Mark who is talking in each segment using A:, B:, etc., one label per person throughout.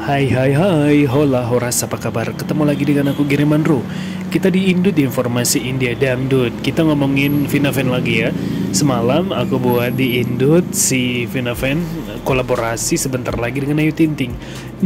A: Hai hai hai, hola horas apa kabar? Ketemu lagi dengan aku Giri Manro Kita di Indut Informasi India Dangdut. Kita ngomongin Vinaven lagi ya. Semalam aku buat di Indut si Vinaven kolaborasi sebentar lagi dengan Ayu Tinting.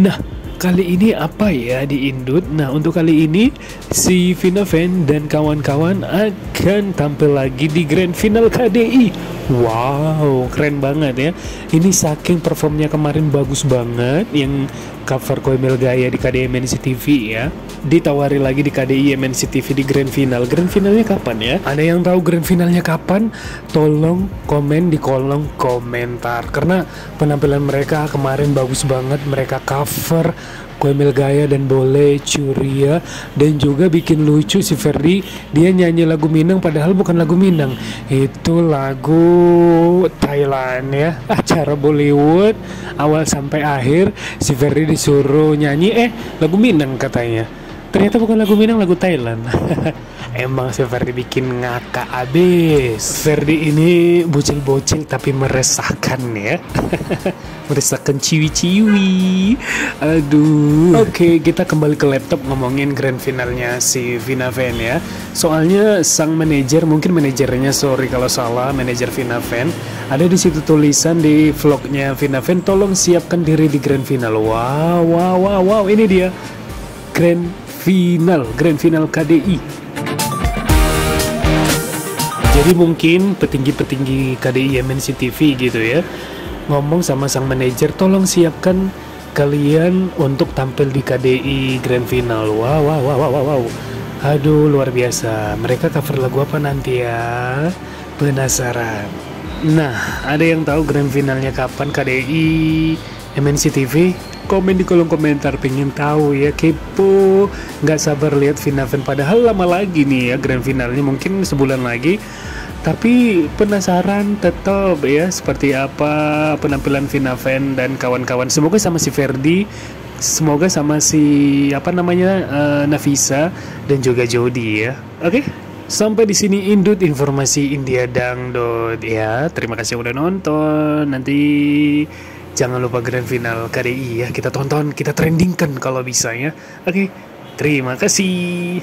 A: Nah, kali ini apa ya di Indut? Nah, untuk kali ini si Vinaven dan kawan-kawan akan tampil lagi di Grand Final KDI Wow, keren banget ya. Ini saking performnya kemarin bagus banget. Yang cover Koemel Gaya di KDI MNC TV ya. Ditawari lagi di KDI MNC TV di Grand Final. Grand Finalnya kapan ya? Ada yang tahu Grand Finalnya kapan? Tolong komen di kolom komentar. Karena penampilan mereka kemarin bagus banget. Mereka cover Kuemil Gaya dan Boleh Curia dan juga bikin lucu si Ferdi dia nyanyi lagu Minang padahal bukan lagu Minang itu lagu Thailand ya. Acara Bollywood awal sampai akhir si Ferdi disuruh nyanyi eh lagu Minang katanya ternyata bukan lagu Minang lagu Thailand. Emang si Ferdi bikin ngakak abis. Ferdi ini bocil-bocil tapi meresahkan ya. Meresahkan ciwi-ciwi. Aduh. Oke kita kembali ke laptop ngomongin grand finalnya si Vina Van ya. Soalnya sang manajer mungkin manajernya sorry kalau salah manajer Vina Van Ada di situ tulisan di vlognya Vina Van Tolong siapkan diri di grand final. Wow wow wow wow ini dia. Grand final Grand final KDI jadi mungkin petinggi-petinggi KDI MNC TV gitu ya ngomong sama sang manajer tolong siapkan kalian untuk tampil di KDI Grand Final. Wow wow wow wow wow. Aduh luar biasa. Mereka cover lagu apa nanti ya? Penasaran. Nah, ada yang tahu Grand Finalnya kapan KDI MNC TV? Komen di kolom komentar pengen tahu ya kepo nggak sabar lihat Finaven padahal lama lagi nih ya grand finalnya mungkin sebulan lagi tapi penasaran tetap ya seperti apa penampilan Finaven dan kawan-kawan semoga sama si Ferdi semoga sama si apa namanya uh, Nafisa dan juga Jody ya oke okay? Sampai di sini indut informasi India Dangdut ya. Terima kasih udah nonton. Nanti Jangan lupa grand final KDI ya. Kita tonton, kita trendingkan kalau bisa ya. Oke, terima kasih.